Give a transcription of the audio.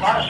బాగా